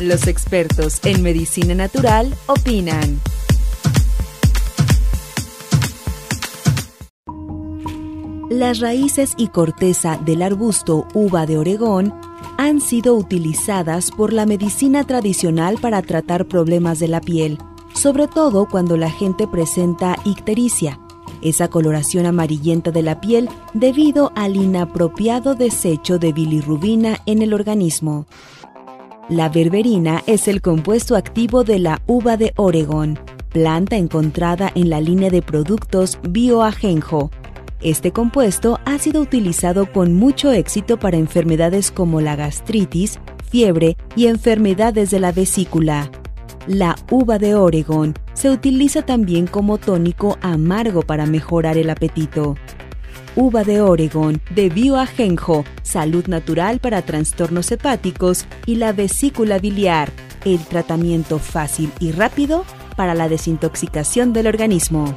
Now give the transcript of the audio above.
Los expertos en medicina natural opinan. Las raíces y corteza del arbusto uva de Oregón han sido utilizadas por la medicina tradicional para tratar problemas de la piel, sobre todo cuando la gente presenta ictericia, esa coloración amarillenta de la piel debido al inapropiado desecho de bilirrubina en el organismo. La berberina es el compuesto activo de la uva de Oregón, planta encontrada en la línea de productos bioajenjo. Este compuesto ha sido utilizado con mucho éxito para enfermedades como la gastritis, fiebre y enfermedades de la vesícula. La uva de Oregón se utiliza también como tónico amargo para mejorar el apetito. Uva de Oregón, de bioajenjo, salud natural para trastornos hepáticos y la vesícula biliar, el tratamiento fácil y rápido para la desintoxicación del organismo.